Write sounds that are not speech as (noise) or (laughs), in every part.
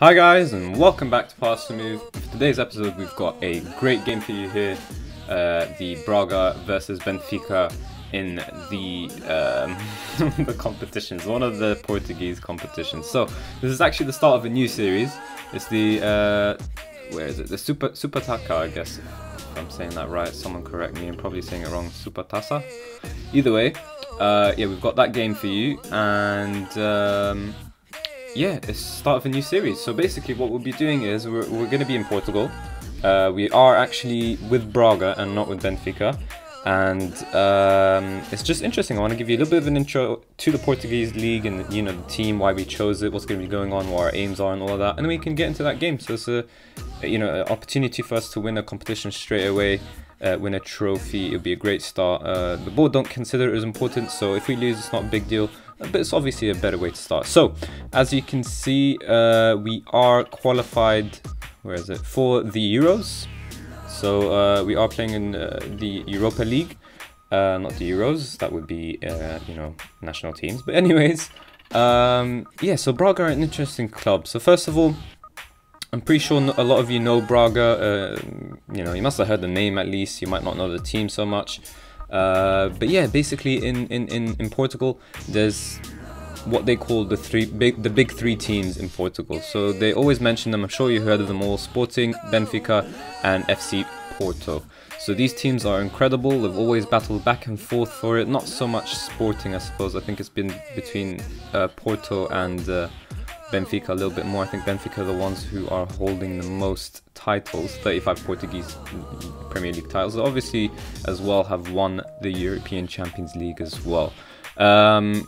Hi guys and welcome back to Pass to Move. For today's episode we've got a great game for you here. Uh, the Braga versus Benfica in the um, (laughs) the competitions, one of the Portuguese competitions. So this is actually the start of a new series. It's the uh, where is it? The Super Super Taka, I guess. If I'm saying that right, someone correct me. I'm probably saying it wrong. Super Tasa. Either way, uh, yeah, we've got that game for you and. Um, yeah, it's start of a new series. So basically what we'll be doing is we're, we're going to be in Portugal. Uh, we are actually with Braga and not with Benfica. And um, it's just interesting. I want to give you a little bit of an intro to the Portuguese league and you know the team, why we chose it, what's going to be going on, what our aims are, and all of that. And then we can get into that game. So it's a you know an opportunity for us to win a competition straight away uh, win a trophy. It would be a great start. Uh, the board don't consider it as important, so if we lose, it's not a big deal. But it's obviously a better way to start. So, as you can see, uh, we are qualified. Where is it for the Euros? So uh, we are playing in uh, the Europa League, uh, not the Euros. That would be you know national teams. But anyways, um, yeah. So Braga are an interesting club. So first of all, I'm pretty sure a lot of you know Braga. Uh, you know, you must have heard the name at least. You might not know the team so much. Uh, but yeah, basically in, in, in, in Portugal, there's what they call the three big the big three teams in Portugal. So they always mention them. I'm sure you heard of them all: Sporting, Benfica, and FC Porto. So these teams are incredible. They've always battled back and forth for it. Not so much Sporting, I suppose. I think it's been between uh, Porto and uh, Benfica a little bit more. I think Benfica are the ones who are holding the most titles, 35 Portuguese Premier League titles. Obviously, as well, have won the European Champions League as well. Um,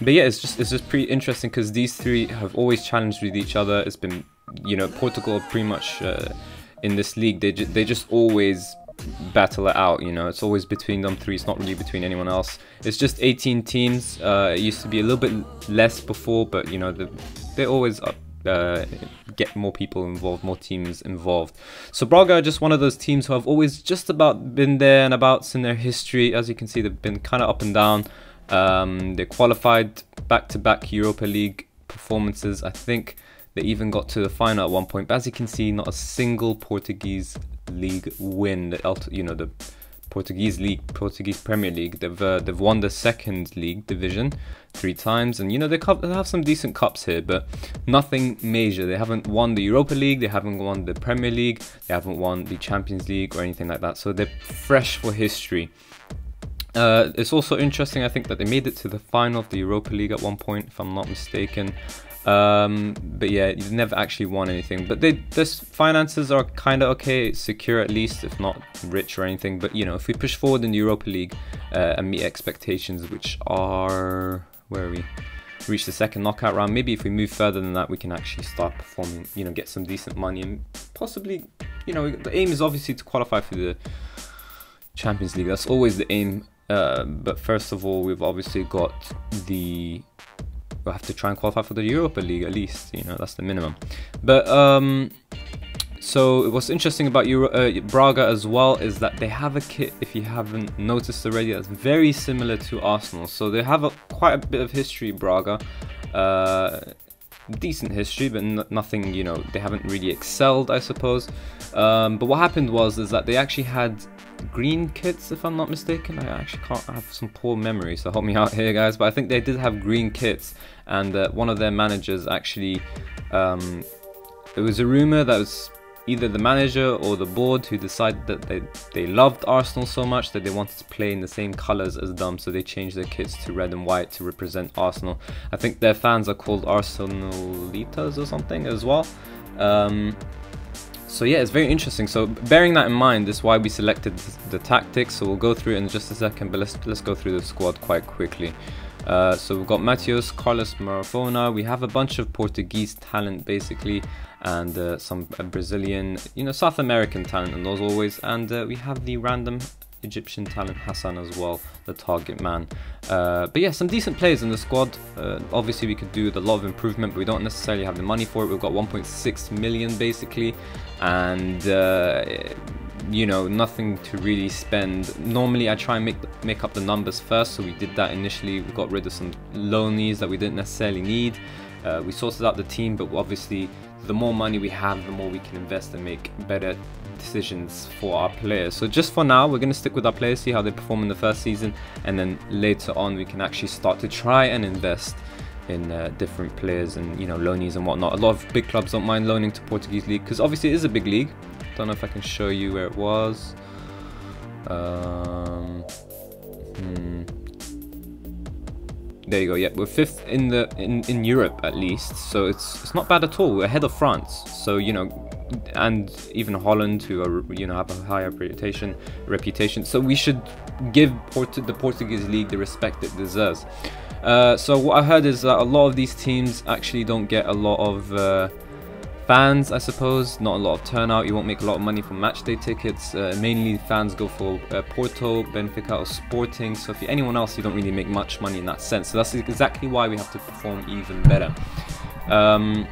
but yeah, it's just it's just pretty interesting because these three have always challenged with each other. It's been, you know, Portugal pretty much uh, in this league. They ju they just always battle it out. You know, it's always between them three. It's not really between anyone else. It's just 18 teams. Uh, it used to be a little bit less before, but you know, the, they always uh, get more people involved, more teams involved. So Braga are just one of those teams who have always just about been there and abouts in their history. As you can see, they've been kind of up and down. Um, they qualified back-to-back -back Europa League performances. I think they even got to the final at one point. But as you can see, not a single Portuguese league win. The you know the Portuguese league, Portuguese Premier League. They've uh, they've won the second league division three times, and you know they, they have some decent cups here, but nothing major. They haven't won the Europa League, they haven't won the Premier League, they haven't won the Champions League or anything like that. So they're fresh for history. Uh, it's also interesting, I think, that they made it to the final of the Europa League at one point, if I'm not mistaken. Um, but yeah, you never actually won anything. But they, this finances are kind of okay, secure at least, if not rich or anything. But you know, if we push forward in the Europa League uh, and meet expectations, which are where are we? Reach the second knockout round. Maybe if we move further than that, we can actually start performing. You know, get some decent money and possibly, you know, the aim is obviously to qualify for the Champions League. That's always the aim. Uh, but first of all, we've obviously got the we'll have to try and qualify for the Europa League at least. You know, that's the minimum. But um, so what's interesting about Euro, uh, Braga as well is that they have a kit, if you haven't noticed already, that's very similar to Arsenal. So they have a, quite a bit of history, Braga. Uh, decent history, but nothing, you know, they haven't really excelled, I suppose. Um, but what happened was is that they actually had green kits, if I'm not mistaken. I actually can't I have some poor memory, so help me out here, guys. But I think they did have green kits, and uh, one of their managers actually. Um, it was a rumor that was either the manager or the board who decided that they, they loved Arsenal so much that they wanted to play in the same colours as them, so they changed their kits to red and white to represent Arsenal. I think their fans are called Arsenalitas or something as well. Um, so yeah, it's very interesting. So bearing that in mind, this is why we selected the tactics. So we'll go through it in just a second, but let's let's go through the squad quite quickly. Uh, so we've got Matheus, Carlos Marafona. We have a bunch of Portuguese talent basically, and uh, some Brazilian, you know, South American talent, and those always. And uh, we have the random Egyptian talent Hassan as well, the target man. Uh, but yeah, some decent players in the squad. Uh, obviously, we could do with a lot of improvement, but we don't necessarily have the money for it. We've got 1.6 million basically, and uh, you know nothing to really spend. Normally, I try and make make up the numbers first, so we did that initially. We got rid of some loanies that we didn't necessarily need. Uh, we sorted out the team, but obviously, the more money we have, the more we can invest and make better decisions for our players. So just for now, we're going to stick with our players, see how they perform in the first season, and then later on, we can actually start to try and invest in uh, different players and you know loanees and whatnot. A lot of big clubs don't mind loaning to Portuguese league because obviously it is a big league. Don't know if I can show you where it was. Um, hmm. There you go. Yeah, we're fifth in the in, in Europe at least, so it's it's not bad at all. We're ahead of France, so you know, and even Holland, who are you know have a higher reputation reputation. So we should give Port the Portuguese league the respect it deserves. Uh, so what I heard is that a lot of these teams actually don't get a lot of uh, fans, I suppose. Not a lot of turnout. You won't make a lot of money from matchday tickets. Uh, mainly fans go for uh, Porto, Benfica, or Sporting. So if you're anyone else, you don't really make much money in that sense. So that's exactly why we have to perform even better. Um,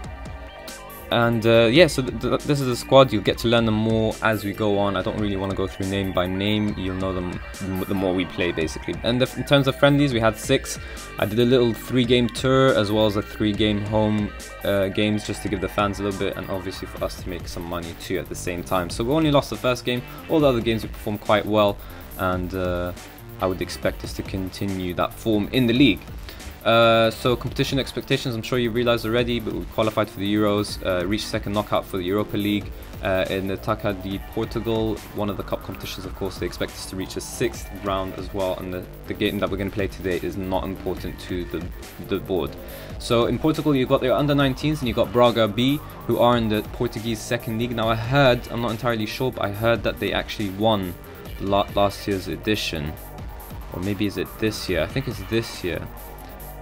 and uh, yeah, so th th this is a squad. You'll get to learn them more as we go on. I don't really want to go through name by name. You'll know them the more we play, basically. And the, in terms of friendlies, we had six. I did a little three-game tour as well as a three-game home uh, games just to give the fans a little bit, and obviously for us to make some money too at the same time. So we only lost the first game. All the other games we performed quite well, and uh, I would expect us to continue that form in the league. Uh, so competition expectations, I'm sure you realized already, but we qualified for the Euros, uh, reached second knockout for the Europa League uh, in the Taça de Portugal, one of the cup competitions. Of course, they expect us to reach a sixth round as well, and the, the game that we're going to play today is not important to the, the board. So in Portugal, you've got their under 19s and you've got Braga B, who are in the Portuguese second league. Now I heard, I'm not entirely sure, but I heard that they actually won last year's edition, or maybe is it this year? I think it's this year.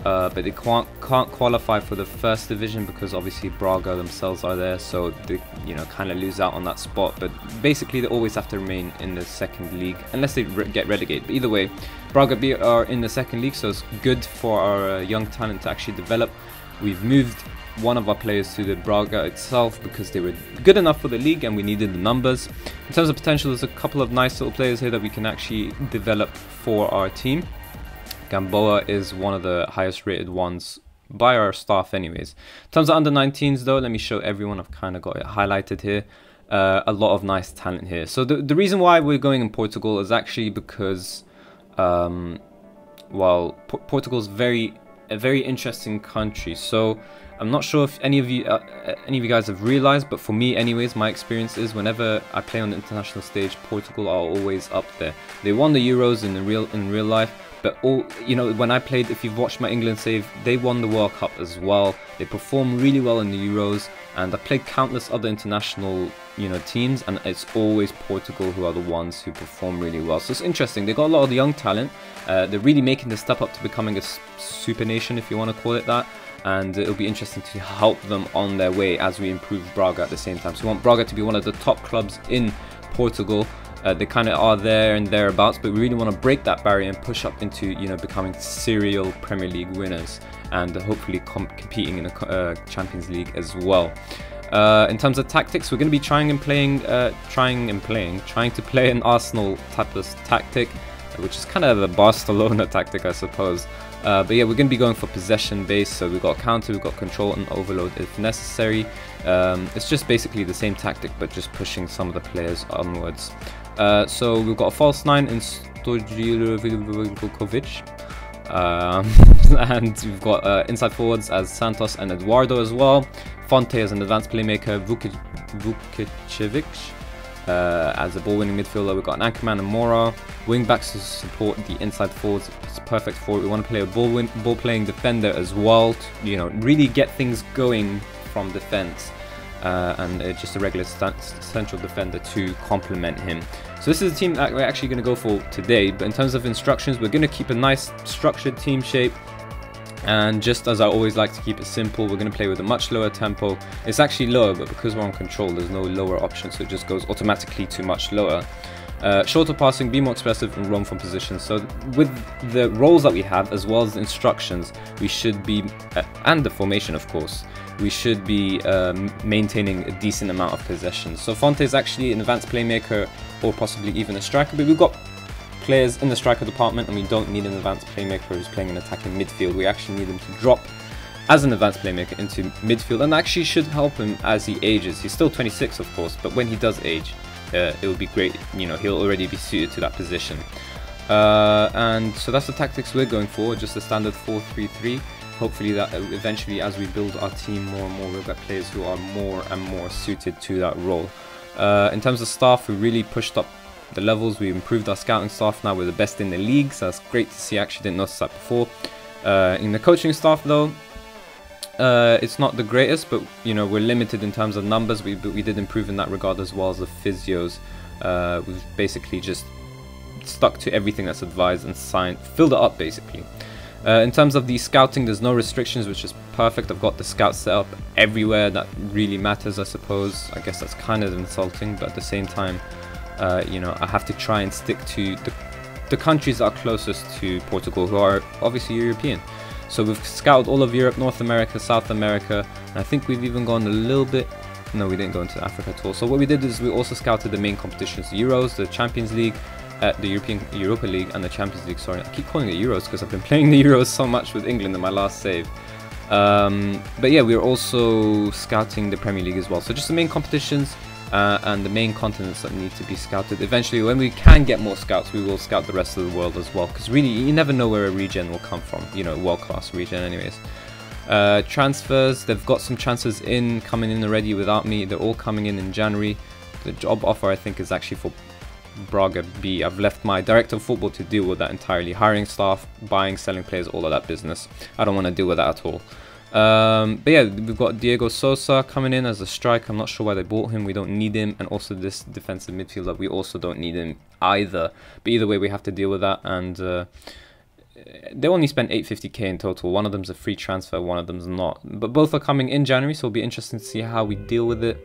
Uh, but they can't can't qualify for the first division because obviously Braga themselves are there, so they you know kind of lose out on that spot. But basically, they always have to remain in the second league unless they re get relegated. But either way, Braga B are in the second league, so it's good for our uh, young talent to actually develop. We've moved one of our players to the Braga itself because they were good enough for the league and we needed the numbers. In terms of potential, there's a couple of nice little players here that we can actually develop for our team. Gamboa is one of the highest rated ones by our staff anyways. In terms of under 19s though, let me show everyone, I've kind of got it highlighted here. Uh, a lot of nice talent here. So the, the reason why we're going in Portugal is actually because, um, well, P Portugal is very a very interesting country. So I'm not sure if any of you uh, uh, any of you guys have realized, but for me anyways, my experience is whenever I play on the international stage, Portugal are always up there. They won the Euros in the real in real life, but all you know, when I played, if you've watched my England save, they won the World Cup as well. They performed really well in the Euros, and I played countless other international you know teams, and it's always Portugal who are the ones who perform really well. So it's interesting. They got a lot of young talent. Uh, they're really making the step up to becoming a super nation, if you want to call it that and it'll be interesting to help them on their way as we improve Braga at the same time. So we want Braga to be one of the top clubs in Portugal uh, they kind of are there and thereabouts, but we really want to break that barrier and push up into you know becoming serial Premier League winners and hopefully com competing in a uh, Champions League as well. Uh, in terms of tactics, we're going to be trying and playing, uh, trying and playing, trying to play an Arsenal type of tactic, which is kind of a Barcelona tactic, I suppose. Uh, but yeah, we're going to be going for possession based, so we've got counter, we've got control and overload if necessary. Um, it's just basically the same tactic, but just pushing some of the players onwards. Uh, so we've got a false nine in Stojilovic. Um, and we've got uh, inside forwards as Santos and Eduardo as well. Fonte as an advanced playmaker, Vukicevic uh, as a ball-winning midfielder. We've got an anchorman and Mora. Wing backs to support the inside forwards. It's perfect for it. We want to play a ball, ball playing defender as well. To, you know, really get things going from defense uh, and uh, just a regular central defender to complement him. So this is the team that we're actually going to go for today, but in terms of instructions, we're going to keep a nice structured team shape. And just as I always like to keep it simple, we're going to play with a much lower tempo. It's actually lower, but because we're on control, there's no lower option, so it just goes automatically to much lower. Uh, shorter passing, be more expressive, and run from position. So with the roles that we have, as well as the instructions, we should be, uh, and the formation of course, we should be um, maintaining a decent amount of possession. So Fonte is actually an advanced playmaker or possibly even a striker, but we've got players in the striker department and we don't need an advanced playmaker who's playing an attacking midfield. We actually need them to drop as an advanced playmaker into midfield and actually should help him as he ages. He's still 26 of course, but when he does age, uh, it will be great, you know, he'll already be suited to that position. Uh, and so that's the tactics we're going for, just a standard 4-3-3. Hopefully that uh, eventually as we build our team more and more, we'll get players who are more and more suited to that role. Uh, in terms of staff, we really pushed up the levels, we improved our scouting staff, now we're the best in the league, so that's great to see, I actually didn't notice that before. Uh, in the coaching staff though, uh, it's not the greatest, but you know we're limited in terms of numbers. We we did improve in that regard as well as the physios. Uh, we've basically just stuck to everything that's advised and signed, filled it up basically. Uh, in terms of the scouting, there's no restrictions, which is perfect. I've got the scouts set up everywhere that really matters, I suppose. I guess that's kind of insulting, but at the same time, uh, you know, I have to try and stick to the, the countries that are closest to Portugal, who are obviously European. So we've scouted all of Europe, North America, South America, and I think we've even gone a little bit no, we didn't go into Africa at all. So what we did is we also scouted the main competitions, the Euros, the Champions League, the European Europa League, and the Champions League. Sorry, I keep calling it Euros because I've been (laughs) playing the Euros so much with England in my last save. Um, but yeah, we are also scouting the Premier League as well. So just the main competitions uh, and the main continents that need to be scouted. Eventually, when we can get more scouts, we will scout the rest of the world as well. Because really, you never know where a regen will come from. You know, world-class regen anyways. Uh, transfers, they've got some transfers in, coming in already without me. They're all coming in in January. The job offer, I think, is actually for Braga B. I've left my director of football to deal with that entirely. Hiring staff, buying, selling players, all of that business. I don't want to deal with that at all. Um, but yeah, we've got Diego Sosa coming in as a strike. I'm not sure why they bought him. We don't need him. And also this defensive midfielder, we also don't need him either. But either way, we have to deal with that. And uh, they only spent 850k in total. One of them's a free transfer, one of them's not. But both are coming in January, so it'll be interesting to see how we deal with it.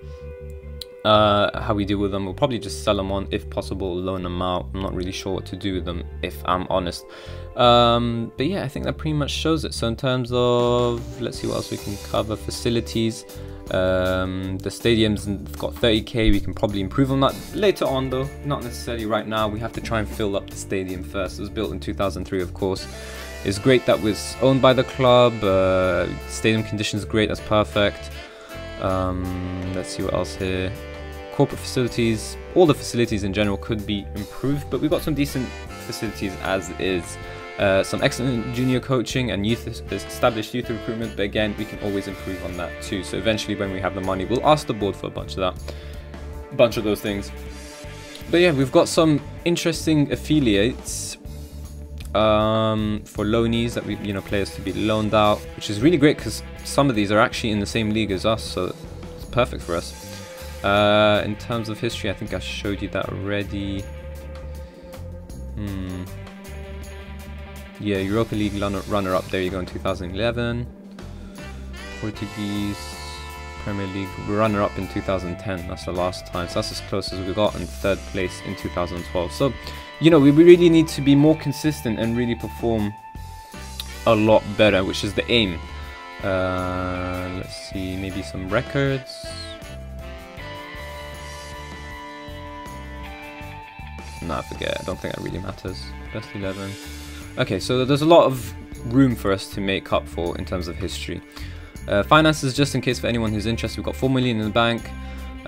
Uh, how we deal with them. We'll probably just sell them on if possible, loan them out. I'm not really sure what to do with them if I'm honest. Um, but yeah, I think that pretty much shows it. So in terms of, let's see what else we can cover. Facilities. Um, the stadium's got 30k, we can probably improve on that later on though, not necessarily right now. We have to try and fill up the stadium first. It was built in 2003 of course. It's great that was owned by the club, uh, stadium conditions great, that's perfect. Um, let's see what else here. Corporate facilities, all the facilities in general could be improved, but we've got some decent facilities as is. Uh, some excellent junior coaching and youth established youth recruitment, but again, we can always improve on that too. So eventually, when we have the money, we'll ask the board for a bunch of that, bunch of those things. But yeah, we've got some interesting affiliates um, for loanees that we, you know, players to be loaned out, which is really great because some of these are actually in the same league as us, so it's perfect for us. Uh, in terms of history, I think I showed you that already. Hmm. Yeah, Europa League runner-up. There you go in 2011. Portuguese Premier League runner-up in 2010. That's the last time. So that's as close as we got in third place in 2012. So, you know, we really need to be more consistent and really perform a lot better, which is the aim. Uh, let's see, maybe some records. I forget. I don't think that really matters. Best 11. Okay, so there's a lot of room for us to make up for in terms of history. Uh, finances, just in case for anyone who's interested, we've got 4 million in the bank.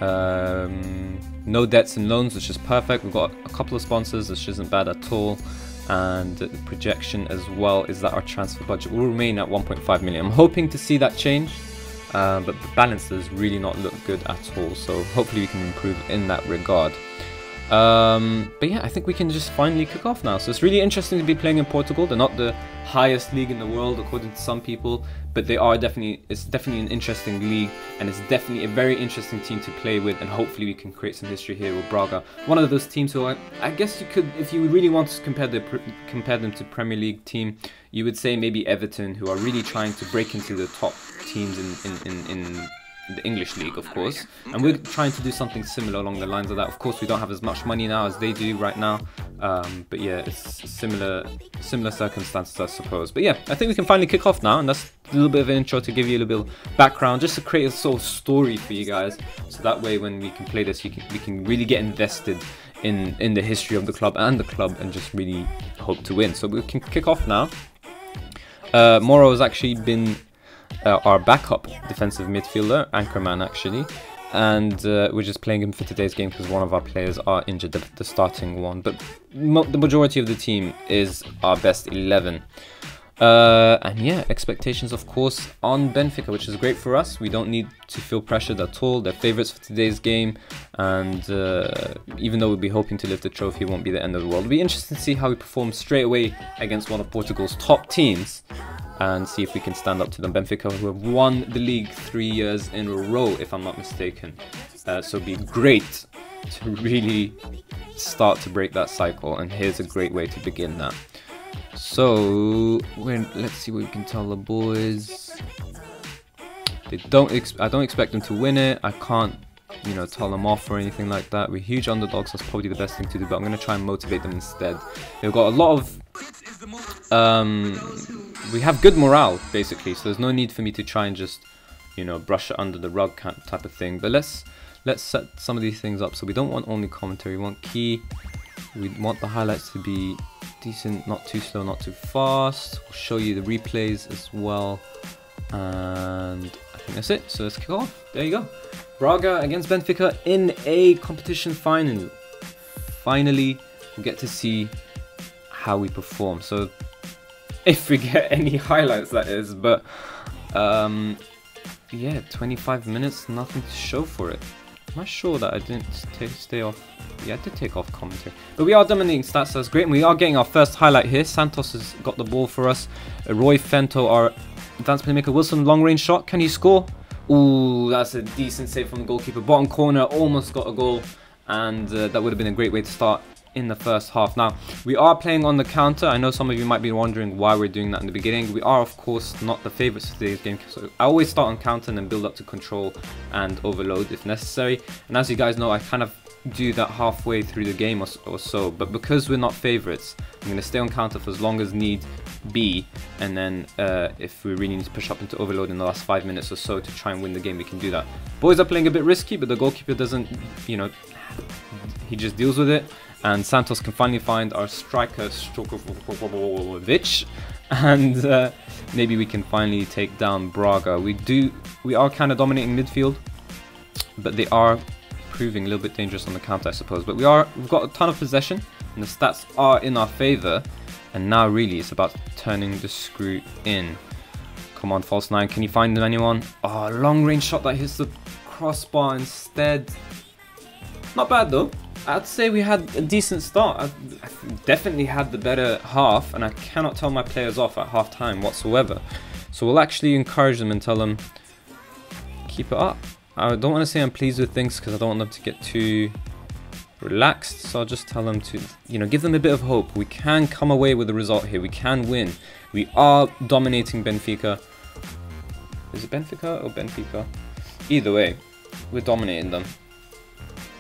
Um, no debts and loans, which is perfect. We've got a couple of sponsors, which isn't bad at all. And the projection as well is that our transfer budget will remain at 1.5 million. I'm hoping to see that change, uh, but the balance does really not look good at all. So hopefully we can improve in that regard. Um, but yeah, I think we can just finally kick off now. So it's really interesting to be playing in Portugal. They're not the highest league in the world according to some people, but they are definitely it's definitely an interesting league and it's definitely a very interesting team to play with and hopefully we can create some history here with Braga. One of those teams who I, I guess you could if you really want to compare the compare them to Premier League team, you would say maybe Everton who are really trying to break into the top teams in in, in, in the English league, of course, and we're trying to do something similar along the lines of that. Of course, we don't have as much money now as they do right now, um, but yeah, it's similar similar circumstances, I suppose. But yeah, I think we can finally kick off now, and that's a little bit of an intro to give you a little bit of background, just to create a sort of story for you guys, so that way when we can play this, you can, we can really get invested in in the history of the club and the club, and just really hope to win. So we can kick off now. Uh, Moro has actually been uh, our backup defensive midfielder, Anchorman actually, and uh, we're just playing him for today's game because one of our players are injured, the, the starting one. But the majority of the team is our best 11. Uh, and yeah, expectations, of course, on Benfica, which is great for us. We don't need to feel pressured at all. They're favourites for today's game, and uh, even though we'll be hoping to lift the trophy, it won't be the end of the world. It'll be interesting to see how we perform straight away against one of Portugal's top teams and see if we can stand up to them. Benfica, who have won the league three years in a row, if I'm not mistaken. Uh, so it'd be great to (laughs) really start to break that cycle, and here's a great way to begin that. So let's see what we can tell the boys. They don't. I don't expect them to win it. I can't, you know, tell them off or anything like that. We're huge underdogs. so That's probably the best thing to do. But I'm gonna try and motivate them instead. They've got a lot of. Um, we have good morale basically, so there's no need for me to try and just, you know, brush it under the rug type of thing. But let's let's set some of these things up. So we don't want only commentary. We want key. We want the highlights to be decent, not too slow, not too fast. We'll show you the replays as well. And I think that's it. So let's kick off. There you go. Braga against Benfica in a competition final. Finally, we get to see how we perform. So if we get (laughs) any highlights, that is. But um, yeah, 25 minutes, nothing to show for it. Am I sure that I didn't stay off? Yeah, I did take off commentary. But we are dominating stats, that's great. And we are getting our first highlight here. Santos has got the ball for us. Rui Fonte, our advanced playmaker. Wilson, long range shot. Can he score? Ooh, that's a decent save from the goalkeeper. Bottom corner, almost got a goal. And uh, that would have been a great way to start in the first half. Now, we are playing on the counter. I know some of you might be wondering why we're doing that in the beginning. We are, of course, not the favorites for today's game. So I always start on counter and then build up to control and overload if necessary. And as you guys know, I kind of do that halfway through the game or, or so. But because we're not favorites, I'm going to stay on counter for as long as need be. And then uh, if we really need to push up into overload in the last five minutes or so to try and win the game, we can do that. Boys are playing a bit risky, but the goalkeeper doesn't, you know, he just deals with it and Santos can finally find our striker Strokovic and uh, maybe we can finally take down Braga. We do, we are kind of dominating midfield, but they are proving a little bit dangerous on the counter, I suppose. But we are, we've got a ton of possession, and the stats are in our favour. And now really it's about turning the screw in. Come on, false nine, can you find them anyone? Oh, long range shot that hits the crossbar instead. Not bad though. I'd say we had a decent start. I definitely had the better half, and I cannot tell my players off at half time whatsoever. So we'll actually encourage them and tell them, keep it up. I don't want to say I'm pleased with things because I don't want them to get too relaxed. So I'll just tell them to, you know, give them a bit of hope. We can come away with a result here. We can win. We are dominating Benfica. Is it Benfica or Benfica? Either way, we're dominating them.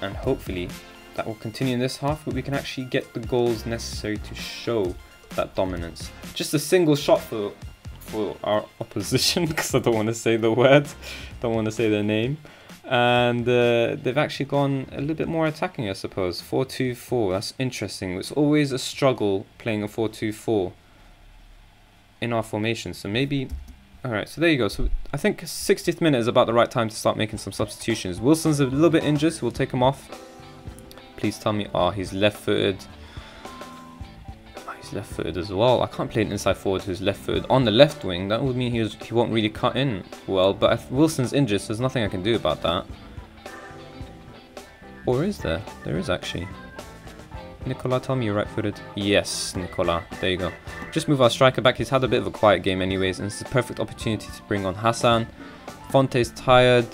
And hopefully that will continue in this half, but we can actually get the goals necessary to show that dominance. Just a single shot for for our opposition, (laughs) because I don't want to say the word, don't want to say their name. And uh, they've actually gone a little bit more attacking, I suppose. 4-2-4, that's interesting. It's always a struggle playing a 4-2-4 in our formation. So maybe Alright, so there you go. So I think 60th minute is about the right time to start making some substitutions. Wilson's a little bit injured, so we'll take him off. Please tell me, oh, he's left-footed. Oh, he's left-footed as well. I can't play an inside forward who's left-footed on the left wing. That would mean he, was, he won't really cut in well. But if Wilson's injured, so there's nothing I can do about that. Or is there? There is actually. Nicola, tell me you're right-footed. Yes, Nicola. There you go. Just move our striker back. He's had a bit of a quiet game anyways, and it's a perfect opportunity to bring on Hassan. Fonte's tired.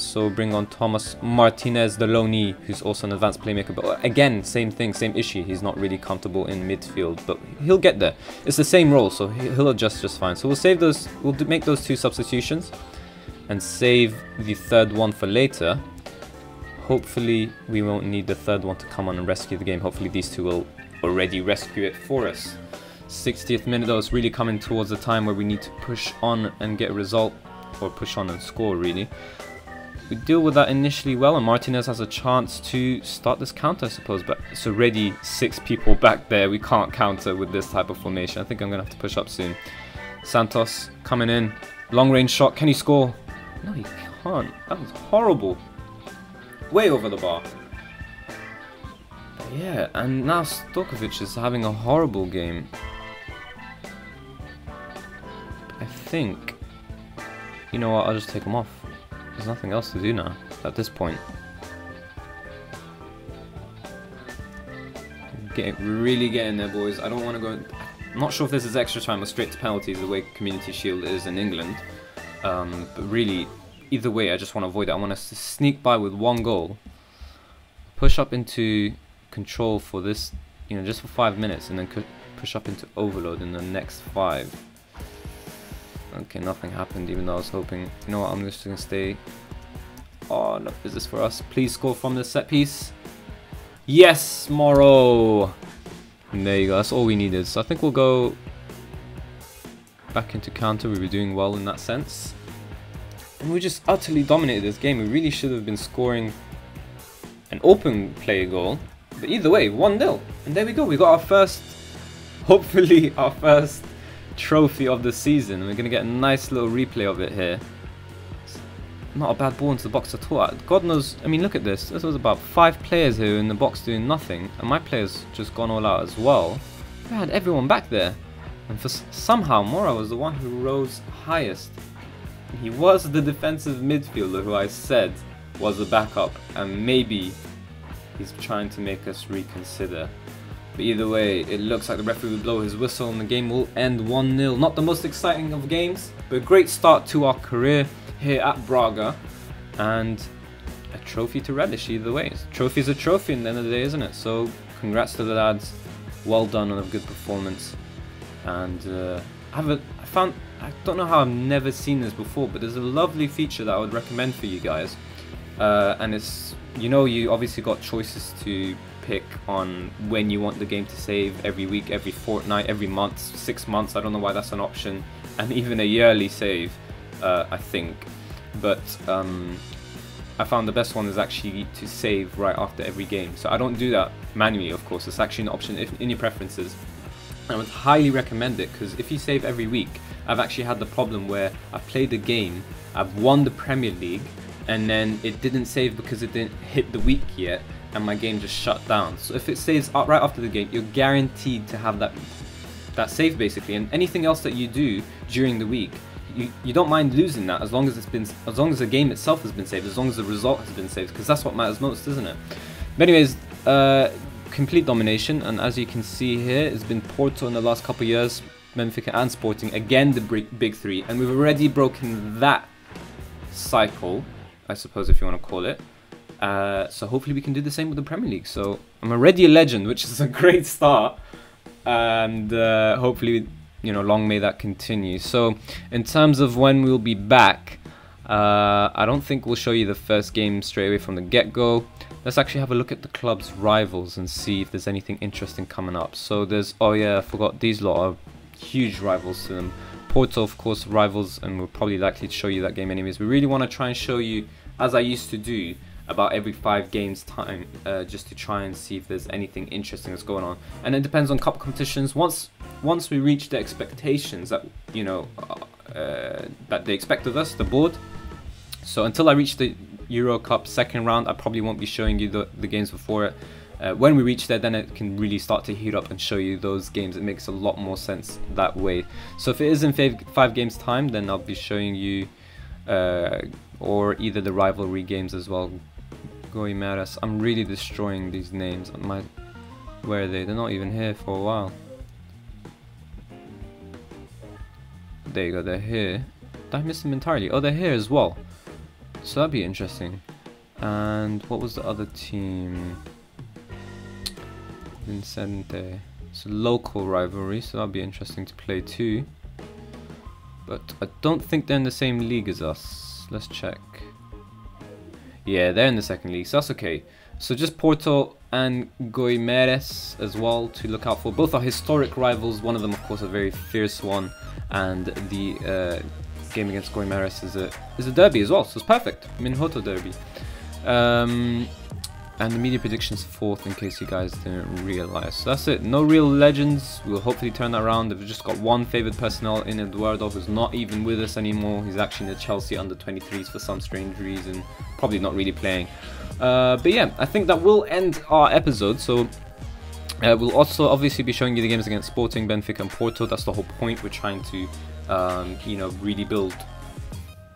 So bring on Thomas Martinez Deloney, who's also an advanced playmaker. But again, same thing, same issue. He's not really comfortable in midfield, but he'll get there. It's the same role, so he'll adjust just fine. So we'll save those. We'll make those two substitutions and save the third one for later. Hopefully, we won't need the third one to come on and rescue the game. Hopefully, these two will already rescue it for us. 60th minute though, it's really coming towards the time where we need to push on and get a result, or push on and score really. We deal with that initially well, and Martinez has a chance to start this counter, I suppose, but it's already six people back there. We can't counter with this type of formation. I think I'm going to have to push up soon. Santos coming in. Long range shot. Can he score? No, he can't. That was horrible. Way over the bar. But yeah, and now Stokovic is having a horrible game. I think... You know what, I'll just take him off. There's nothing else to do now, at this point. Getting, really getting there, boys. I don't want to go... I'm not sure if this is extra time or straight to penalties the way Community Shield is in England. Um, but really, either way, I just want to avoid it. I want to sneak by with one goal. Push up into control for this, you know, just for five minutes. And then push up into overload in the next five. Okay, nothing happened even though I was hoping. You know what, I'm just to stay. Oh, no, is this for us? Please score from the set piece. Yes, Morrow! And there you go, that's all we needed. So I think we'll go back into counter. We were doing well in that sense. And we just utterly dominated this game. We really should have been scoring an open play goal. But either way, 1-0. And there we go. We got our first, (laughs) hopefully our first trophy of the season. We're going to get a nice little replay of it here. It's not a bad ball into the box at all. God knows, I mean, look at this. This was about five players here in the box doing nothing. And my players just gone all out as well. We had everyone back there. And for somehow, Mora was the one who rose highest. He was the defensive midfielder who I said was a backup. And maybe he's trying to make us reconsider. But either way, it looks like the referee will blow his whistle and the game will end 1-0. Not the most exciting of games, but a great start to our career here at Braga. And a trophy to relish either way. Trophy's a trophy in the end of the day, isn't it? So congrats to the lads. Well done on a good performance. And uh, I, have a, I found, I don't know how I've never seen this before, but there's a lovely feature that I would recommend for you guys. Uh, and it's, you know, you obviously got choices to pick on when you want the game to save every week, every fortnight, every month, six months. I don't know why that's an option, and (laughs) even a yearly save, uh, I think. But um, I found the best one is actually to save right after every game. So I don't do that manually, of course. It's actually an option in your preferences. I would highly recommend it because if you save every week, I've actually had the problem where I've played a game, I've won the Premier League, and then it didn't save because it didn't hit the week yet, and my game just shut down. So if it saves right after the game, you're guaranteed to have that that save basically, and anything else that you do during the week, you, you don't mind losing that as long as it's been as long as the game itself has been saved, as long as the result has been saved, because that's what matters most, isn't it? But anyways, uh, complete domination, and as you can see here, it's been Porto in the last couple years, Benfica and Sporting, again the big three, and we've already broken that cycle, I suppose if you want to call it. Uh, so hopefully we can do the same with the Premier League. So I'm already a legend, which is a (laughs) great start. And uh, hopefully, you know, long may that continue. So in terms of when we'll be back, uh, I don't think we'll show you the first game straight away from the get-go. Let's actually have a look at the club's rivals and see if there's anything interesting coming up. So there's, oh yeah, I forgot, these lot are huge rivals to them. Porto, of course, rivals, and we're probably likely to show you that game anyways. We really want to try and show you, as I used to do, about every five games time uh, just to try and see if there's anything interesting that's going on. And it depends on cup competitions. Once once we reach the expectations that you know uh, that they expect of us the board. So until I reach the Euro Cup second round I probably won't be showing you the, the games before it. Uh, when we reach there then it can really start to heat up and show you those games. It makes a lot more sense that way. So if it is in five, five games time then I'll be showing you uh, or either the rivalry games as well Goimeras. I'm really destroying these names. My, where are they? They're not even here for a while. There you go, they're here. Did I miss them entirely? Oh, they're here as well. So that'd be interesting. And what was the other team? Vincente. It's a local rivalry, so that'd be interesting to play too. But I don't think they're in the same league as us. Let's check. Yeah, they're in the second league, so that's okay. So just Porto and Goimeres as well to look out for. Both are historic rivals. One of them, of course, a very fierce one, and the uh, game against Goimeres is a is a derby as well. So it's perfect. Minhoto derby. Um, and the media predictions fourth in case you guys didn't realize. So that's it. No real legends. We'll hopefully turn that around. We've just got one favored personnel in Eduardo who's not even with us anymore. He's actually in the Chelsea under 23s for some strange reason. Probably not really playing. Uh, but yeah, I think that will end our episode. So uh, we'll also obviously be showing you the games against Sporting, Benfica, and Porto. That's the whole point. We're trying to, um, you know, really build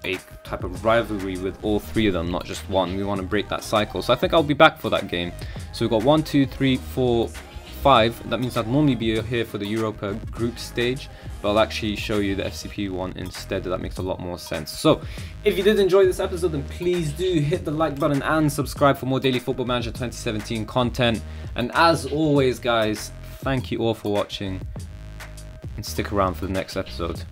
a type of rivalry with all three of them, not just one. We want to break that cycle. So I think I'll be back for that game. So we've got one, two, three, four, five. That means I'd normally be here for the Europa group stage, but I'll actually show you the FCP one instead. That makes a lot more sense. So if you did enjoy this episode, then please do hit the like button and subscribe for more Daily Football Manager 2017 content. And as always, guys, thank you all for watching and stick around for the next episode.